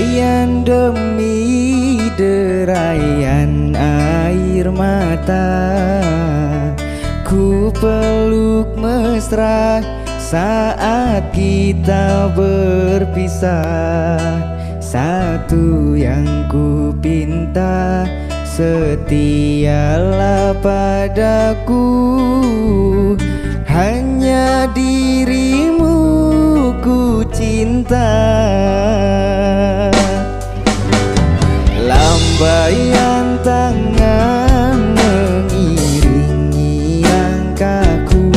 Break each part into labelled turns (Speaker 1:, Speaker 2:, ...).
Speaker 1: Derayan demi derayan air mata Ku peluk mesra saat kita berpisah. Satu yang ku pinta Setialah padaku. Hanya dirimu ku cinta. Bayang tangan mengiringi angkaku.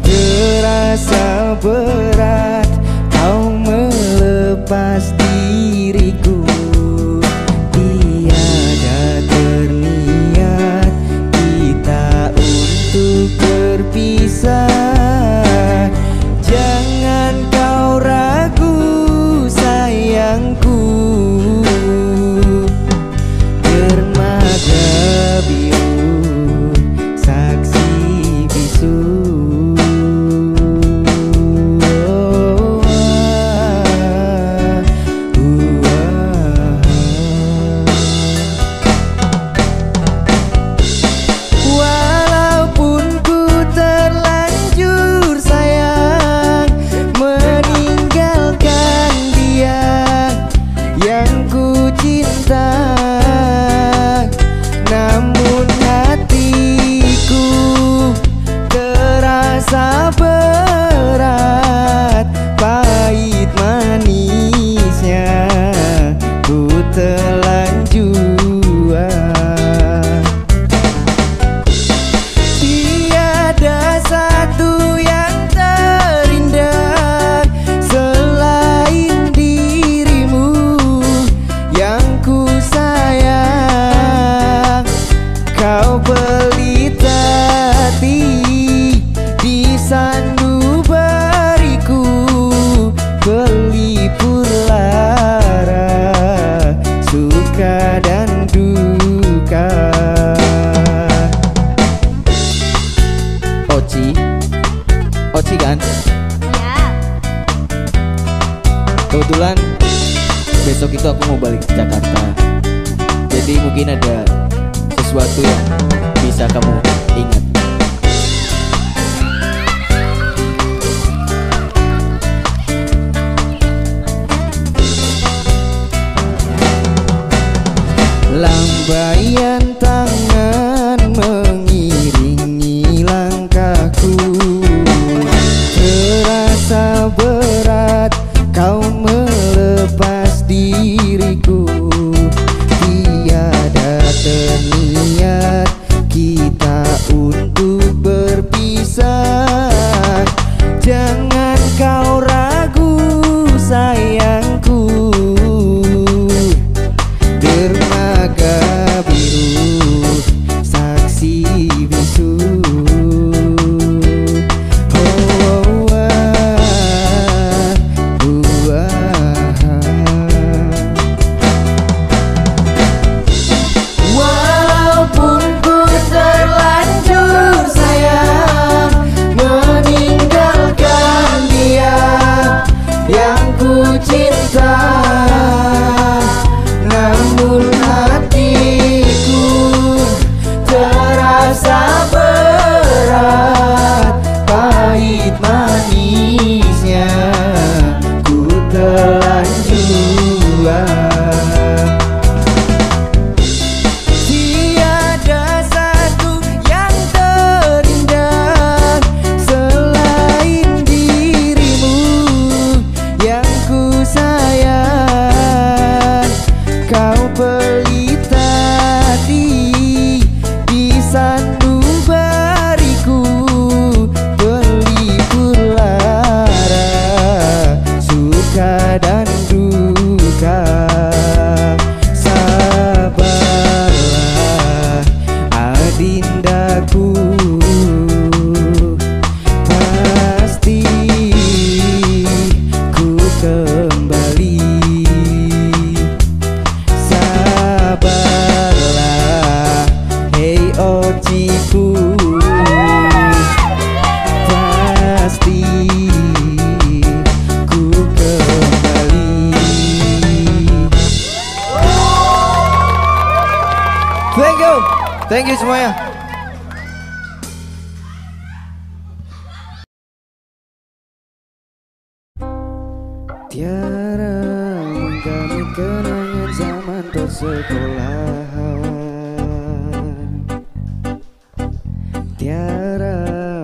Speaker 1: Terasa berat kau melepas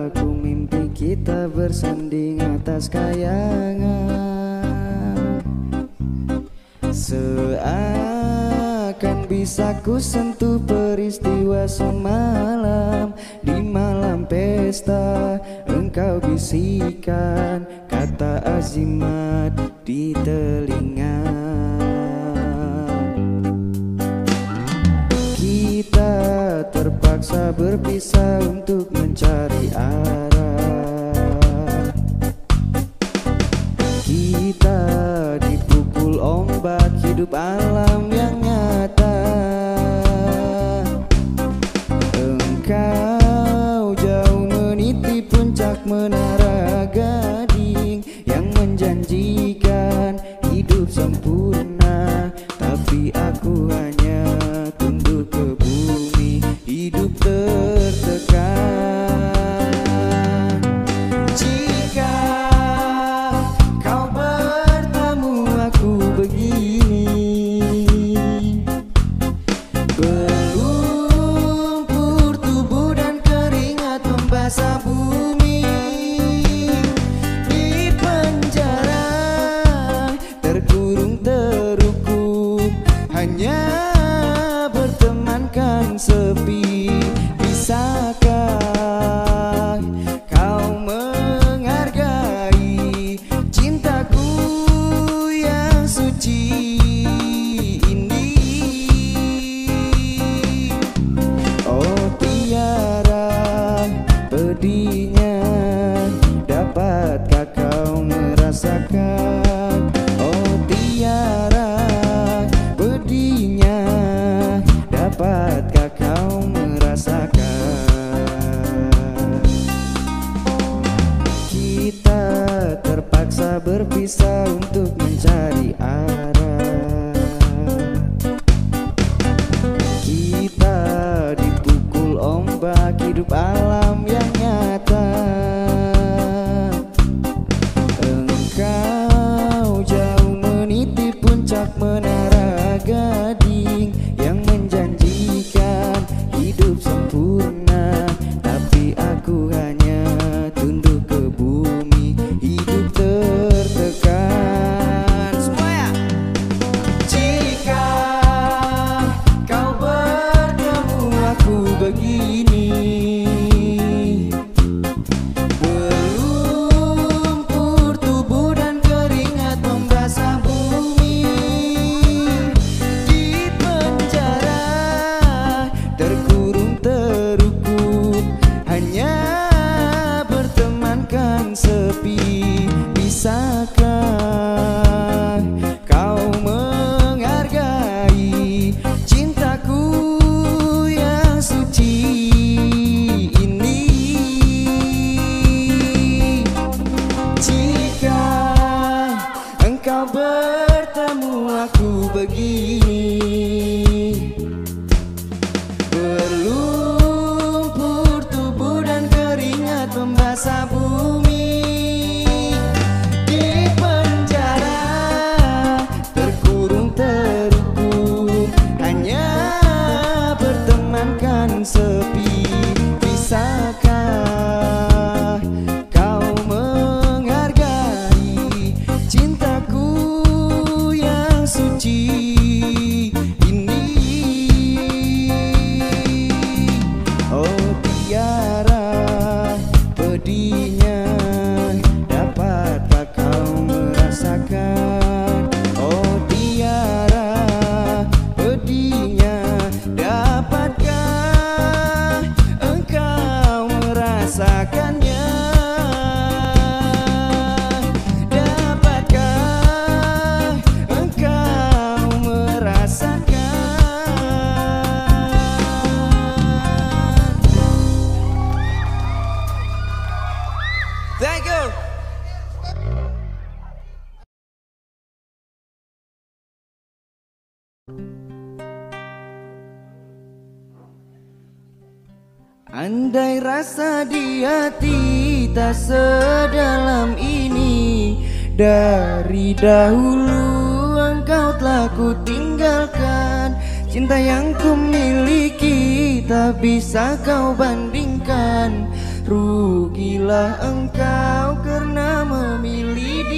Speaker 1: Aku mimpi kita bersanding atas kayangan. Seakan bisa ku sentuh peristiwa semalam. Di malam pesta engkau bisikan Kata azimat di telinga. sacar. sedalam ini. Dari dahulu engkau telah ku tinggalkan. Cinta yang ku miliki tak bisa kau bandingkan. Rugilah engkau karena memilih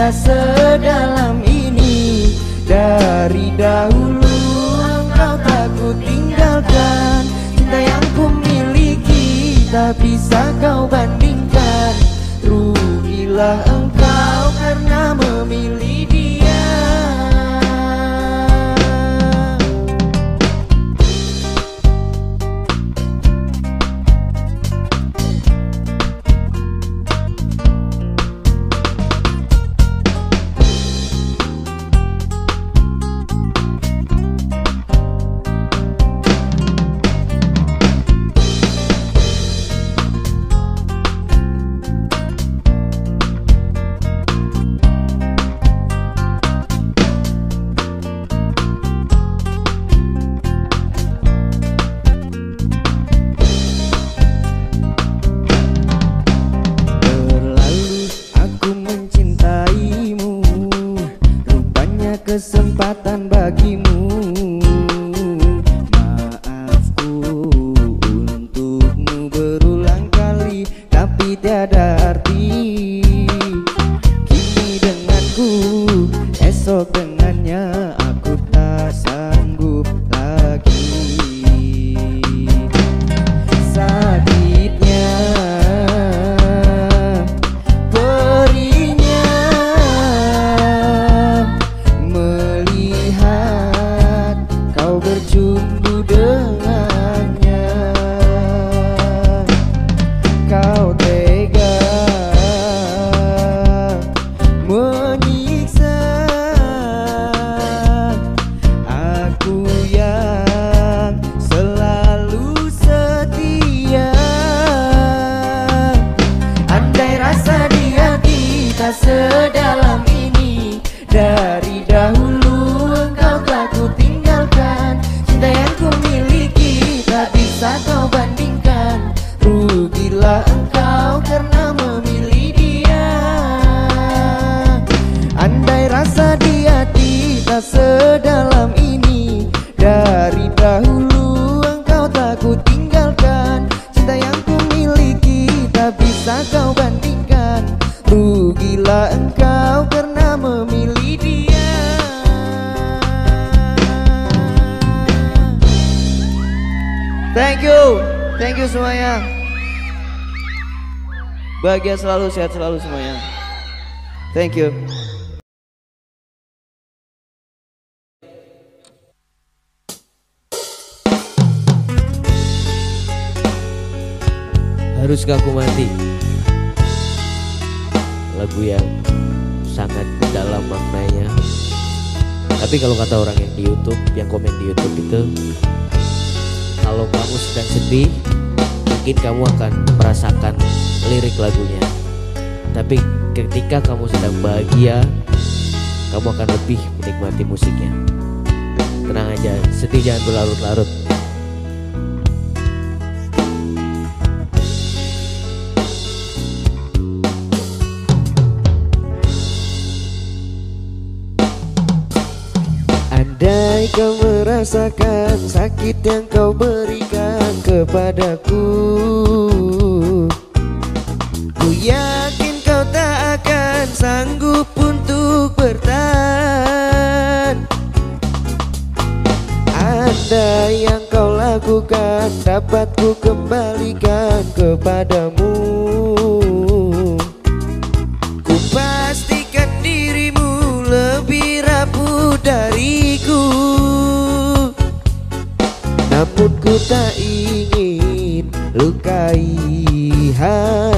Speaker 1: cinta sedalam ini. Dari dahulu engkau tak ku tinggalkan Cinta yang ku miliki tak bisa kau bandingkan. Rugilah engkau karena memilih Bahagia selalu, sehat selalu semuanya Thank you
Speaker 2: Haruskah aku mati? Lagu yang sangat dalam maknanya. Tapi kalau kata orang yang di YouTube, yang komen di YouTube itu, kalau kamu sedang sedih, mungkin kamu akan merasakan lirik lagunya. Tapi ketika kamu sedang bahagia, kamu akan lebih menikmati musiknya. Tenang aja, sedih jangan berlarut-larut.
Speaker 1: Andai kau merasakan sakit yang kau berikan kepadaku. Ku yakin kau tak akan sanggup untuk bertahan. Andai yang kau lakukan dapat ku kembalikan kepadamu. Ku pastikan dirimu lebih rapuh dariku Namun ku tak ingin lukai hatimu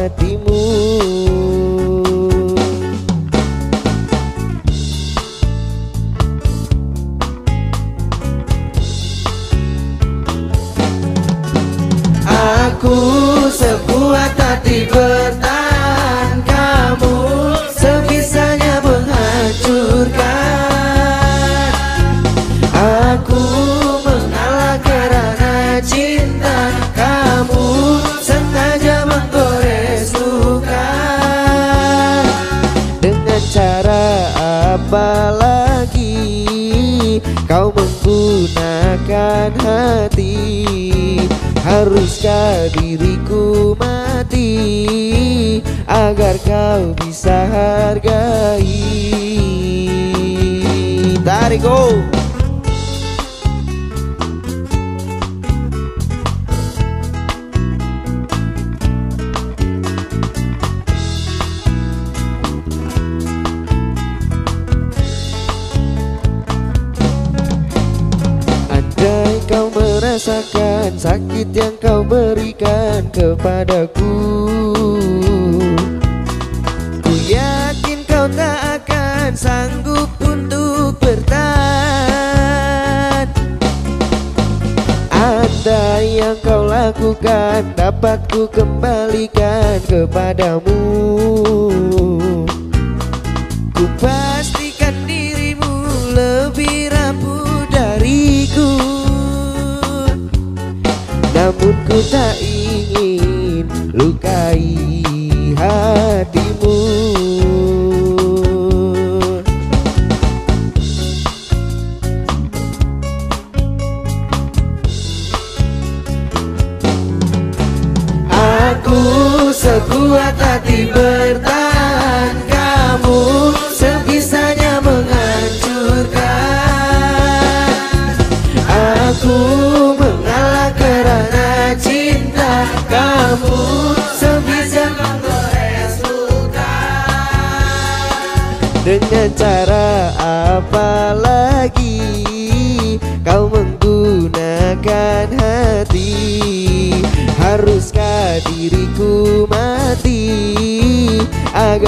Speaker 1: menggunakan hati Haruskah diriku mati Agar kau bisa hargai? Tarik go sakit yang kau berikan kepadaku. Ku yakin kau tak akan sanggup untuk bertahan. Andai yang kau lakukan dapat ku kembalikan kepadamu. Ku pastikan dirimu lebih rapuh dariku Namun ku tak ingin lukai hatimu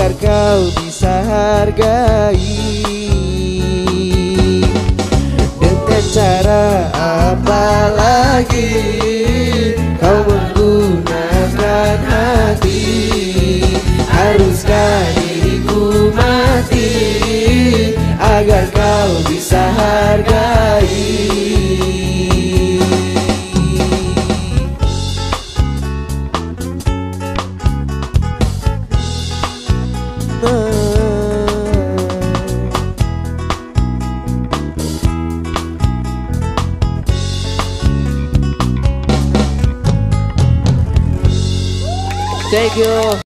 Speaker 1: Agar kau bisa hargai. Dengan cara apa lagi Kau menggunakan hati? Haruskah diriku mati Agar kau bisa hargai
Speaker 2: you.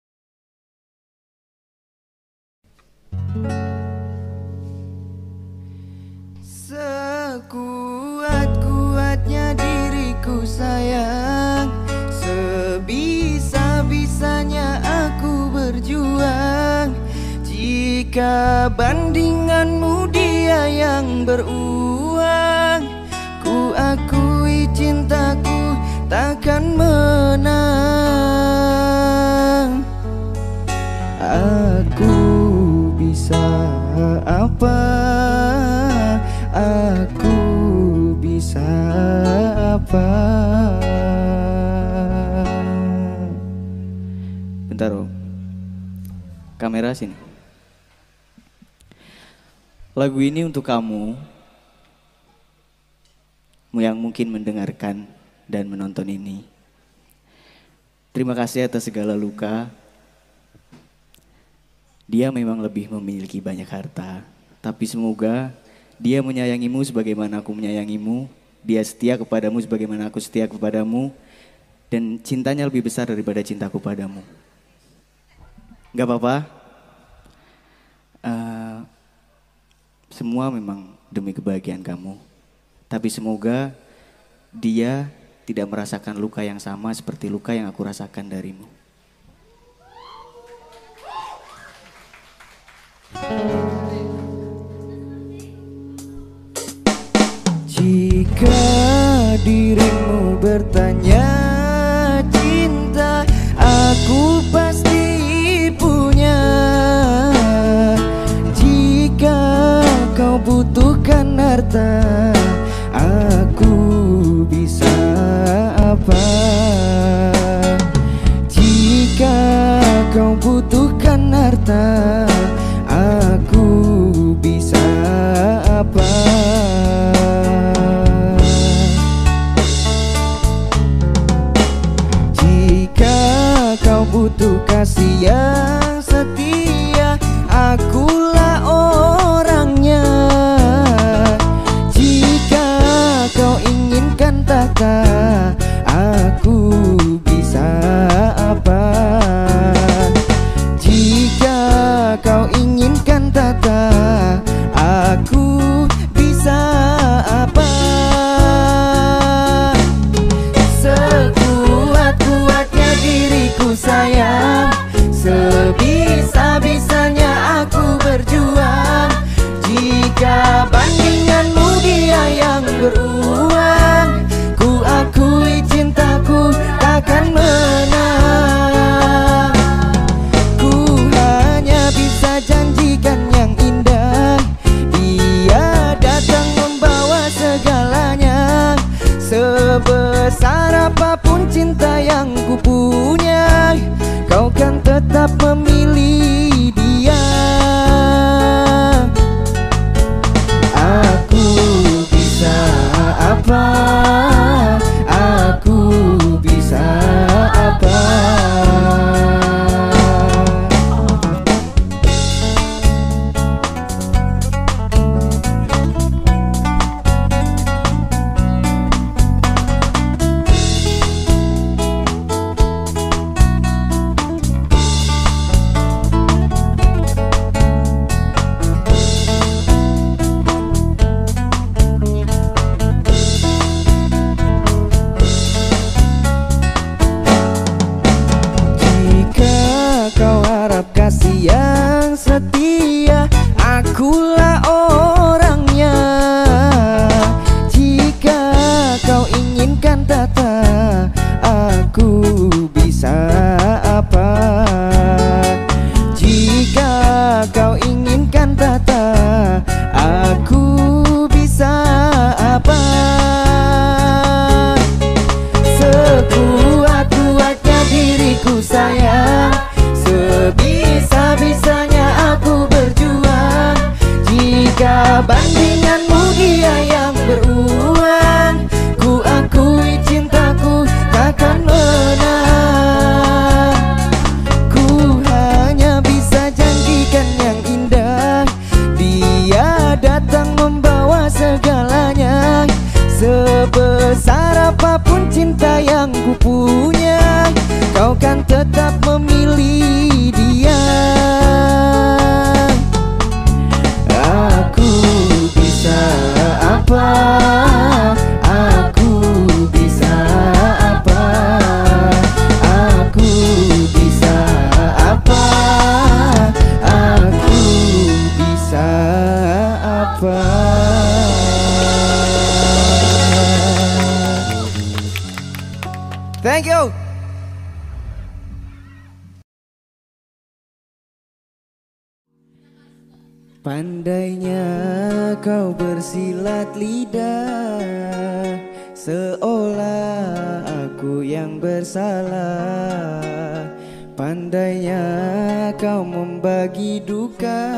Speaker 1: Ini untuk kamu Yang mungkin mendengarkan dan menonton ini. Terima kasih atas segala luka. Dia memang lebih memiliki banyak harta, tapi semoga dia menyayangimu sebagaimana aku menyayangimu, dia setia kepadamu sebagaimana aku setia kepadamu, dan cintanya lebih besar daripada cintaku padamu. Gak apa-apa, uh, semua memang demi kebahagiaan kamu, tapi semoga dia tidak merasakan luka yang sama seperti luka yang aku rasakan darimu. Jika dirimu bertanya Aku bisa apa? Jika kau butuhkan harta apa Pandainya kau bersilat lidah Seolah aku yang bersalah. Pandainya kau membagi duka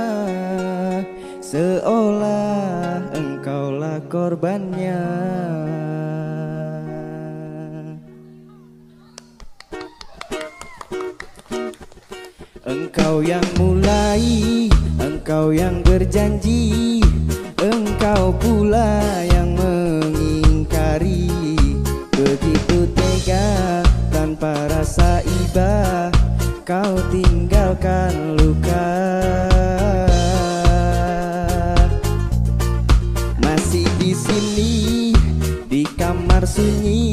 Speaker 1: Seolah engkaulah korbannya. Engkau yang mulai, engkau yang berjanji Engkau pula yang mengingkari. Begitu tega tanpa rasa iba Kau tinggalkan luka. Masih di sini, di kamar sunyi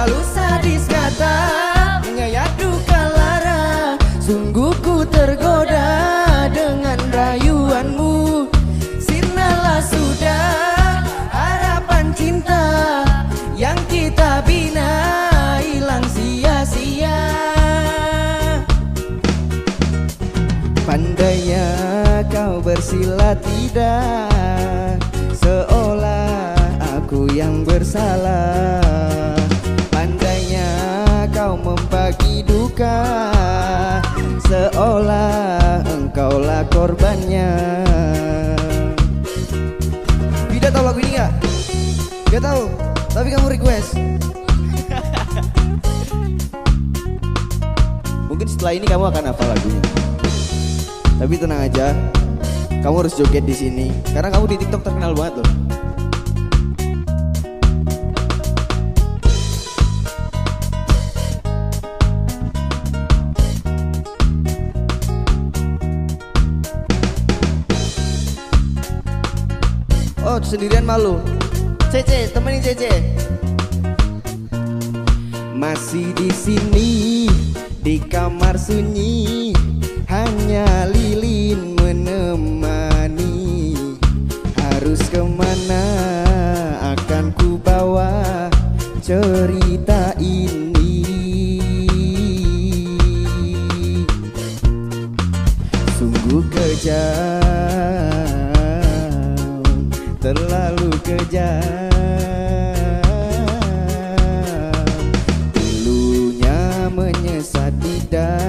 Speaker 1: Terlalu sadis kata Mengayat duka lara Sungguh ku tergoda Dengan rayuanmu. Sirnalah sudah Harapan cinta Yang kita bina Hilang sia-sia. Pandainya kau bersilat lidah setelah ini kamu akan hafal lagunya. Tapi tenang aja Kamu harus joget di sini. Karena kamu di TikTok terkenal banget loh. Oh sendirian malu. Cece temenin Cece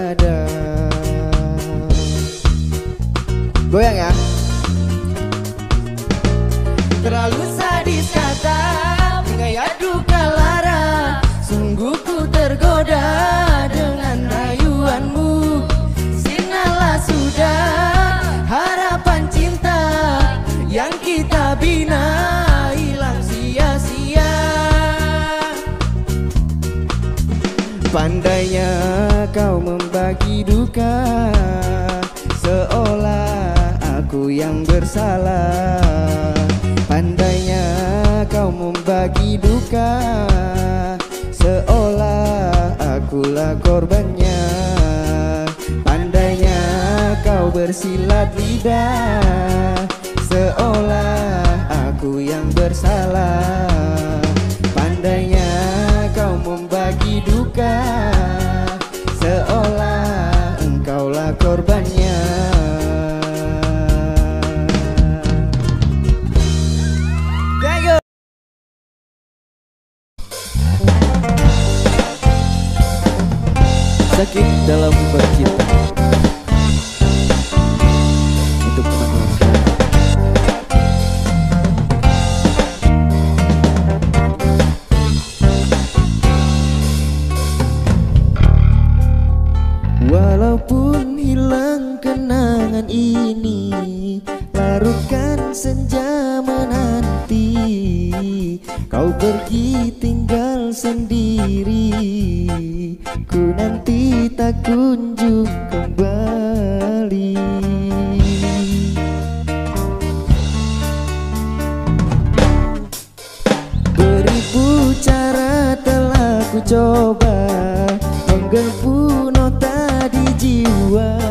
Speaker 1: dada Goyang ya bersilat lidah Seolah aku yang bersalah coba Menggebu nota di jiwa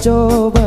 Speaker 1: telah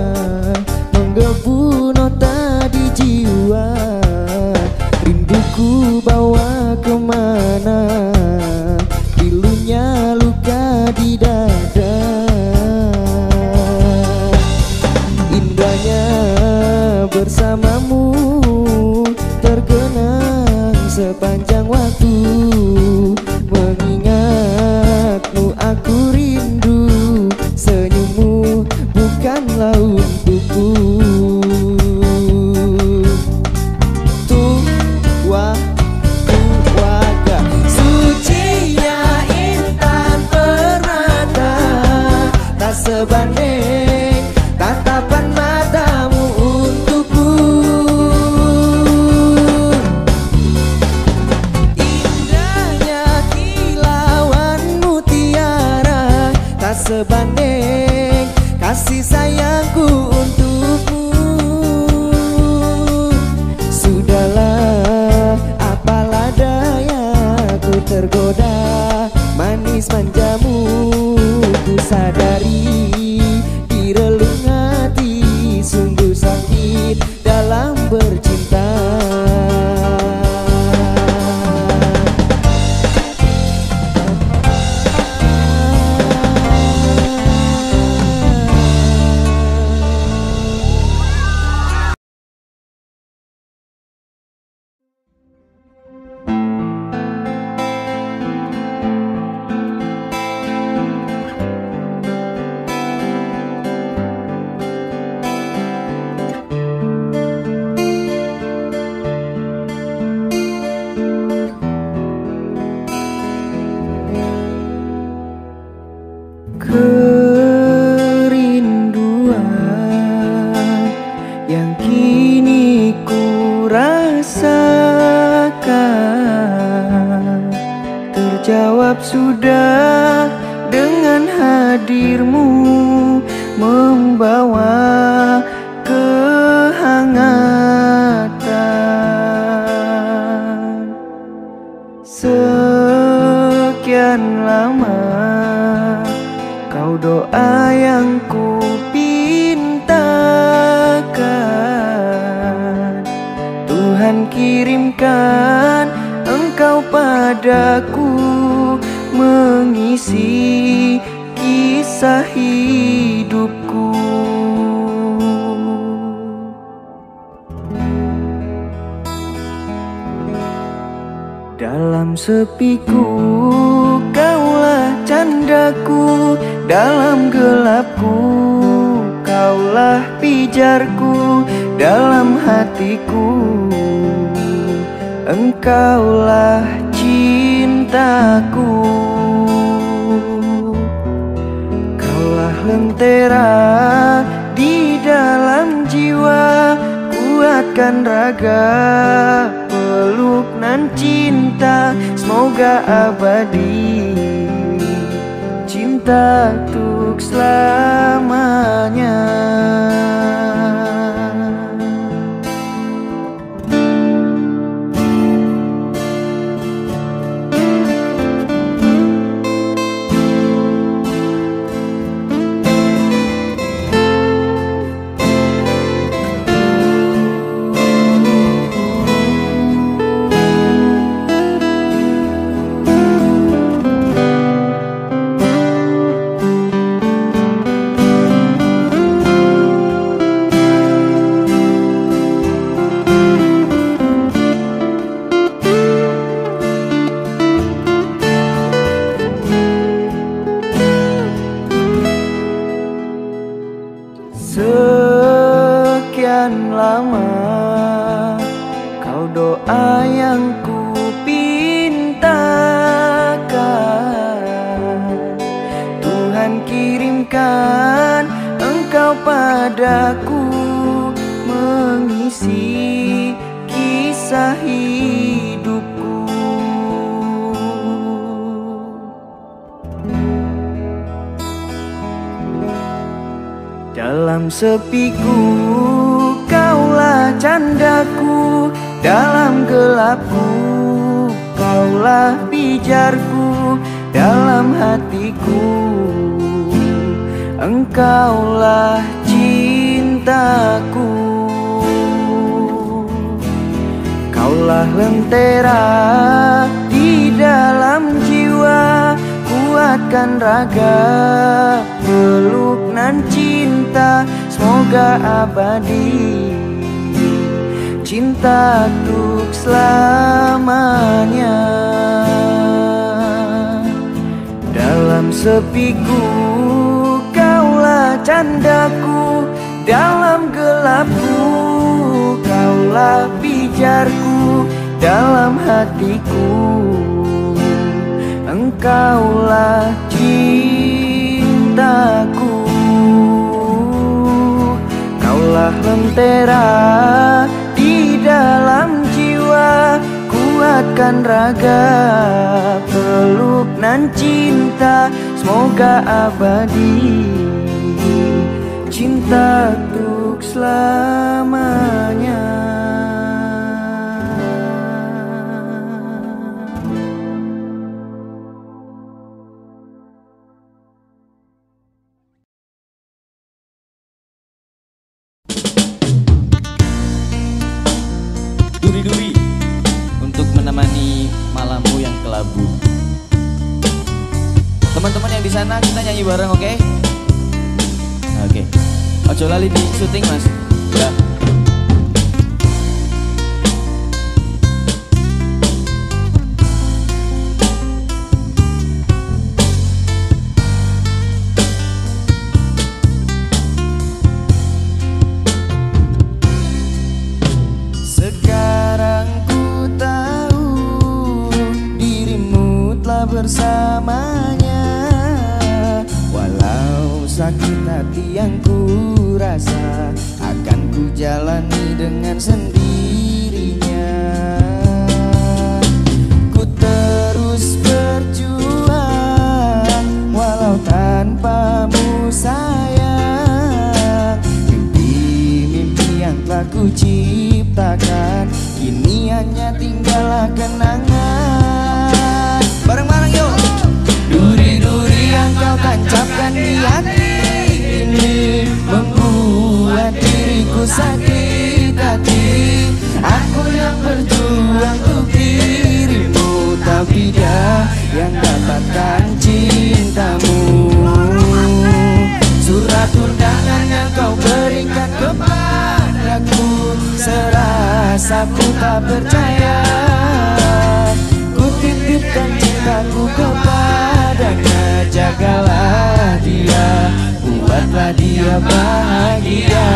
Speaker 1: Dalam sepiku kaulah candaku. Dalam gelapku kaulah pijarku. Dalam hatiku Engkaulah cintaku. Kaulah lentera di dalam Kuatkan raga peluk nan cinta. Semoga abadi. Cinta untuk selamanya
Speaker 3: bareng, oke? Oke. Ojo lali di syuting, Mas. Ya.
Speaker 1: Dengan sendirinya. Ku terus berjuang Walau tanpamu sayang. Mimpi-mimpi yang telah ku ciptakan Kini hanya tinggallah kenangan. Bareng-bareng yuk. Duri-duri yang kau tancapkan di hati ini Membuat diriku sakit hati Aku yang berjuang untuk dirimu Tapi dia yang dapatkan cintamu. Surat undangan yang kau berikan kepadaku Serasa ku tak percaya. Ku titipkan cintaku kepadanya Jagalah dia Buatlah dia bahagia.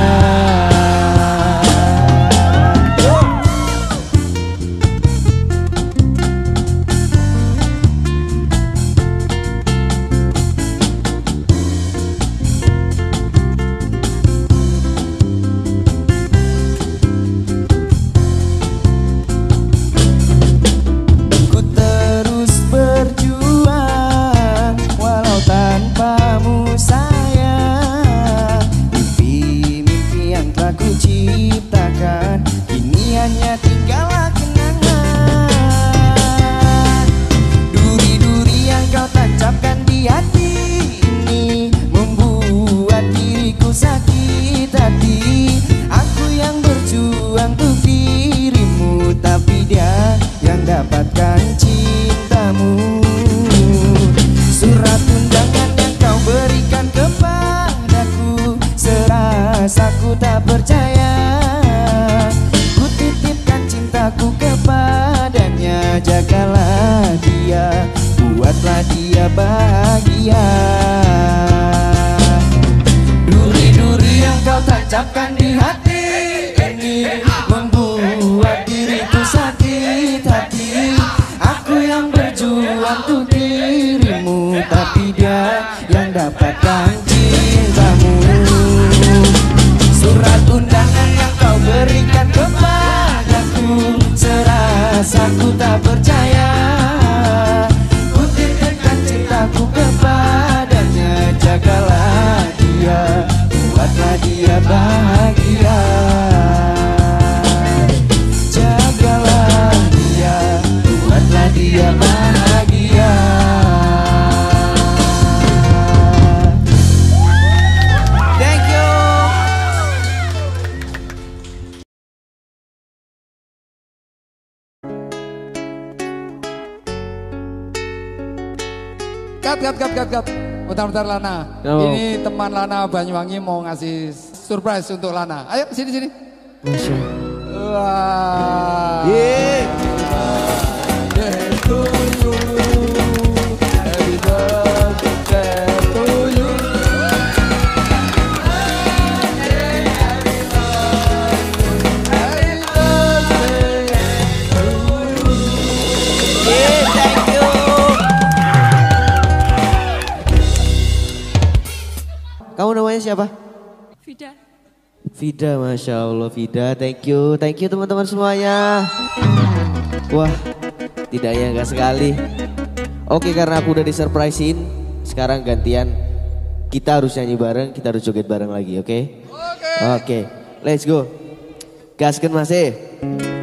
Speaker 4: teman Lana Banyuwangi mau ngasih surprise untuk Lana. Ayo sini sini. Wah. Wow.
Speaker 3: Yeah. namanya siapa?
Speaker 5: Fida
Speaker 3: Fida Masya Allah Fida Thank you, thank you teman-teman semuanya. Wah, tidak nyangka sekali. Oke, karena aku udah disurprisein, sekarang gantian kita harus nyanyi bareng, kita harus joget bareng lagi, oke? Okay? Oke. Okay. Okay, let's go. Gaskan masih.
Speaker 1: E.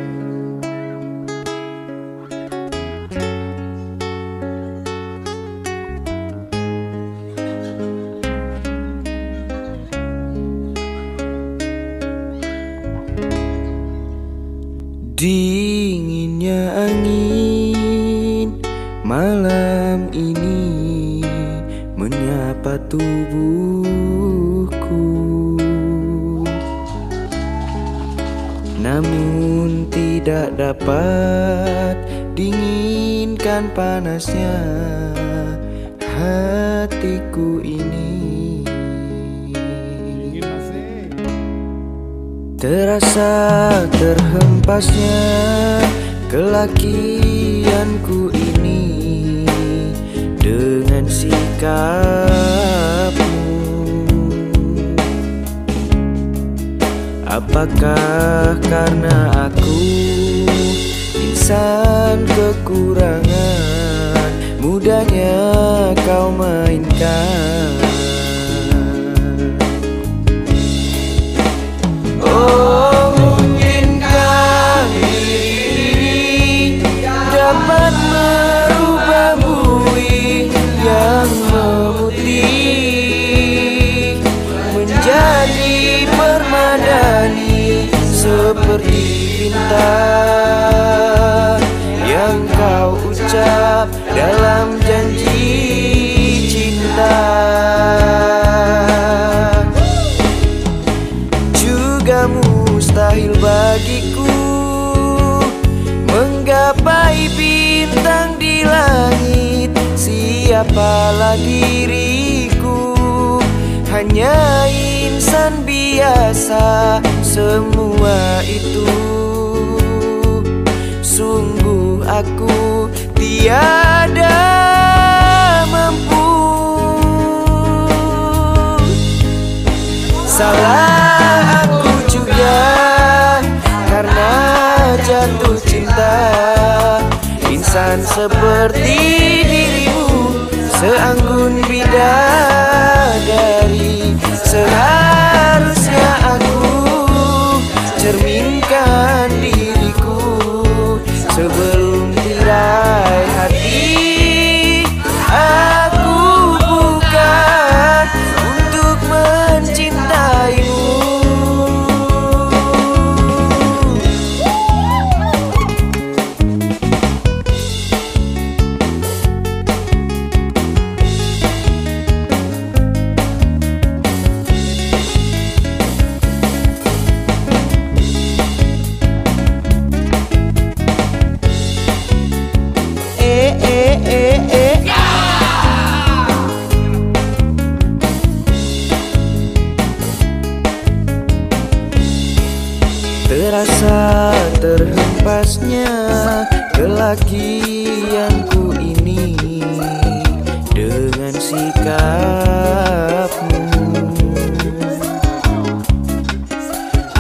Speaker 1: siapalah diriku? Hanya insan biasa Semua itu. Sungguh aku tiada mampu. Salah aku juga Karena jatuh cinta. Insan seperti dirimu seanggun bidadari Seharusnya aku cerminkan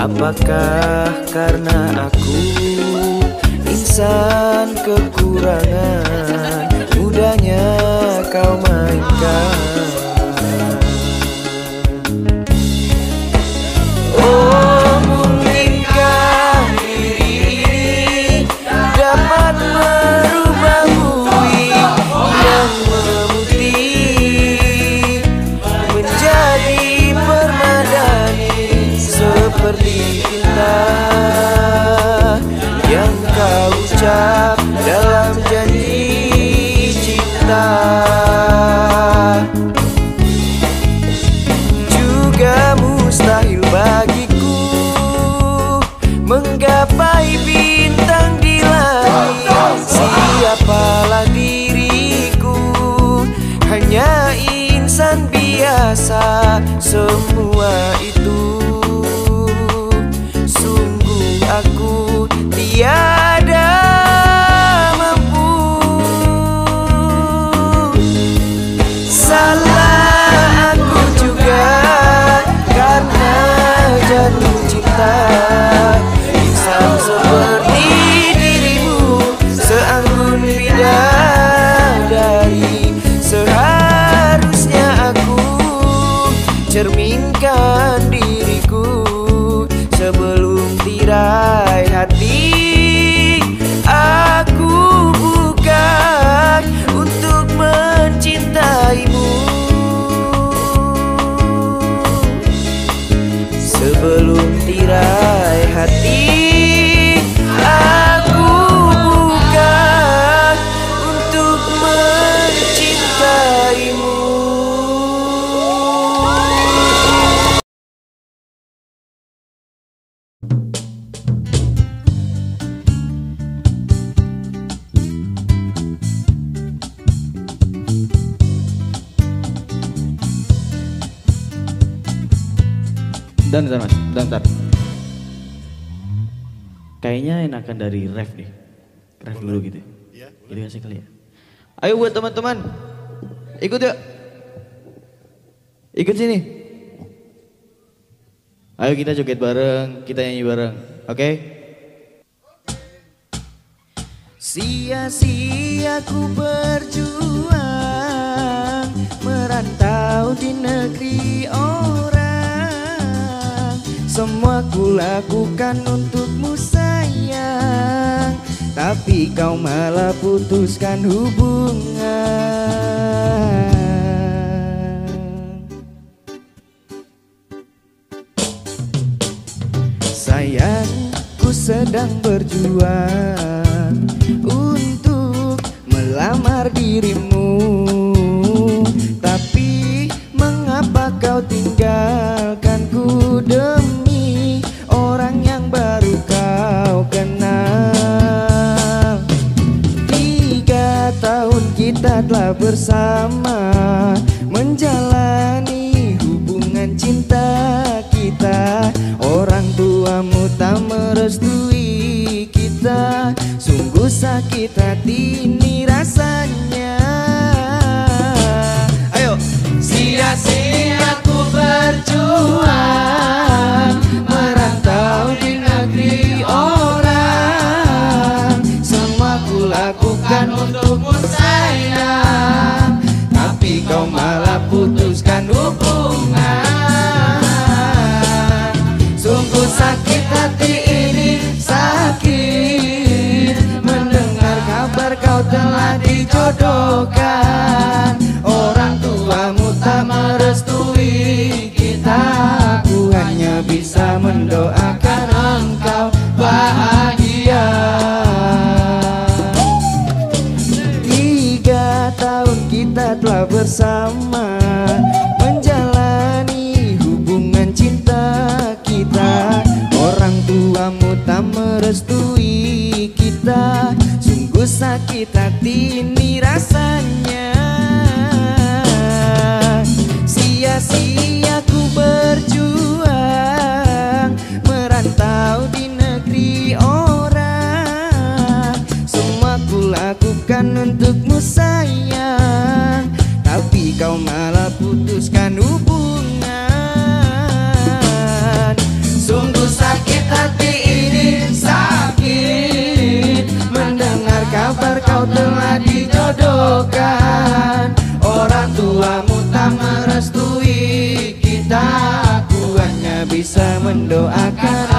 Speaker 1: Apakah karena aku insan kekurangan? Mudahnya kau mainkan
Speaker 3: Dan bentar mas, dan bentar. Kayaknya enakan dari ref deh. Ref dulu gitu. Iya. Gitu kasih kali ya. Ayo buat teman-teman. Ikut yuk. Ikut sini. Ayo kita joget bareng, kita nyanyi bareng. Oke?
Speaker 1: Sia-sia ku berjuang Merantau di negeri orang Semua ku lakukan untukmu sayang. Tapi kau malah putuskan hubungan. Sayang, ku sedang berjuang untuk melamar dirimu. Tapi mengapa kau tinggalkanku demi bersama Menjalani hubungan cinta kita. Orang tuamu tak merestui kita. Sungguh sakit hati ini telah dijodohkan. Orang tuamu tak merestui kita. Aku hanya bisa mendoakan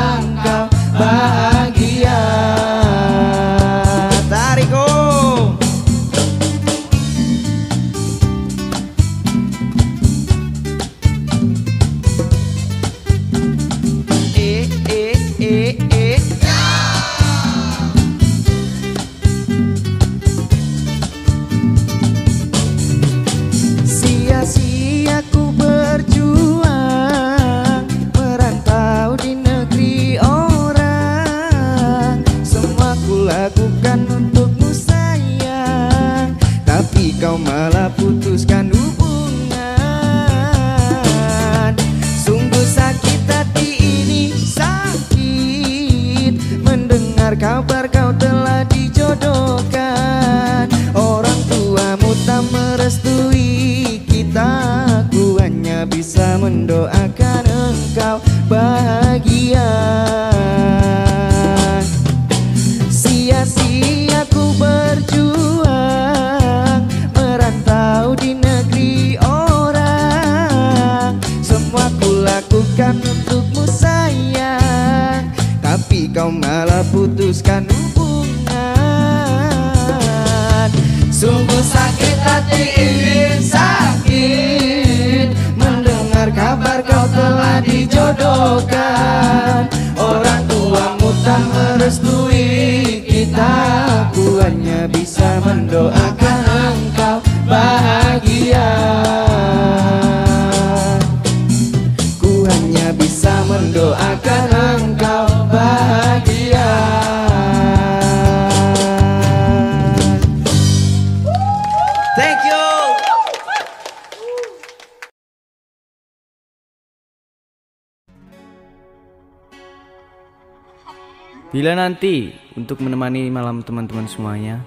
Speaker 3: Bila nanti untuk menemani malam teman-teman semuanya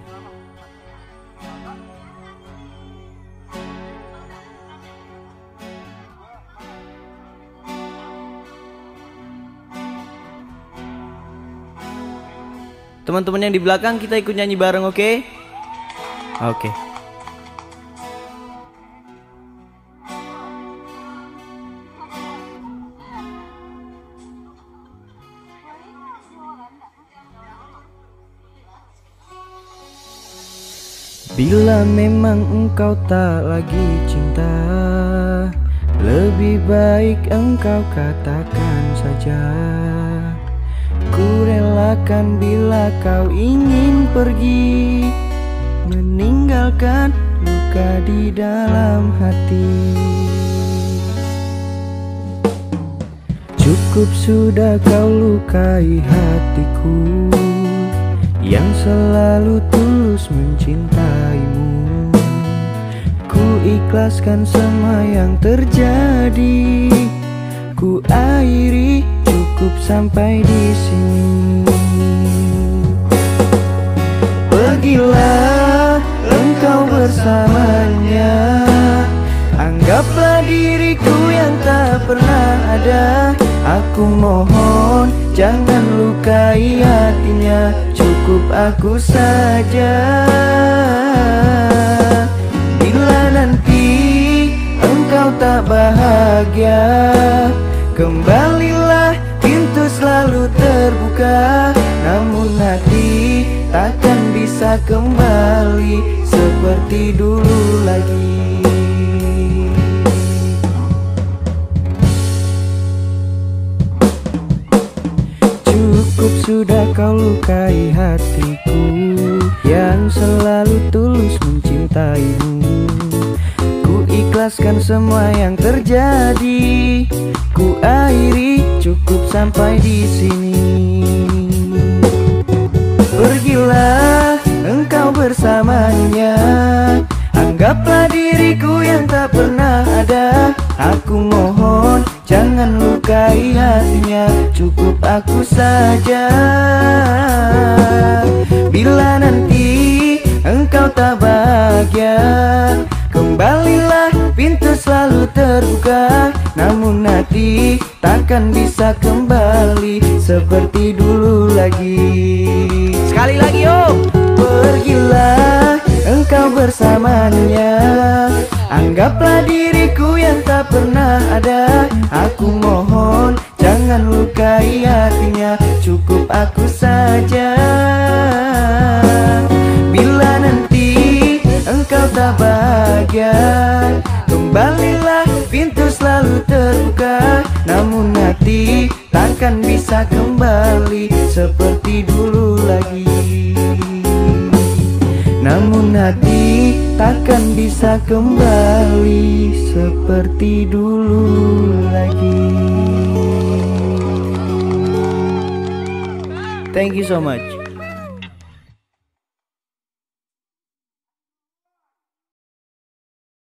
Speaker 3: Teman-teman yang di belakang kita ikut nyanyi bareng oke? Oke. Bila memang engkau tak lagi cinta Lebih baik engkau katakan saja Ku relakan bila kau ingin pergi Meninggalkan luka di dalam hati. Cukup sudah kau lukai hatiku Yang selalu tulus mencintaimu. Ku ikhlaskan semua yang terjadi. Ku akhiri cukup sampai di sini. Pergilah engkau bersamanya. Anggaplah diriku yang tak pernah ada. Aku mohon jangan lukai hatinya Cukup aku saja. Bila nanti engkau tak bahagia Kembalilah pintu selalu
Speaker 1: terbuka. Namun hati takkan bisa kembali Seperti dulu lagi kau lukai hatiku Yang selalu tulus mencintaimu. Ku ikhlaskan semua yang terjadi Ku akhiri cukup sampai di sini. Pergilah engkau bersamanya Anggaplah diriku yang tak pernah ada. Aku mohon jangan lukai hatinya Cukup aku saja. Bila nanti engkau tak bahagia Kembalilah pintu selalu terbuka. Namun hati takkan bisa kembali Seperti dulu lagi. Sekali lagi om. Pergilah engkau bersamanya. Anggaplah diriku yang tak pernah ada Cukup aku saja. Bila nanti engkau tak bahagia Kembalilah pintu selalu terbuka. Namun hati takkan bisa kembali Seperti dulu lagi. Namun hati takkan bisa kembali seperti dulu lagi Thank you so much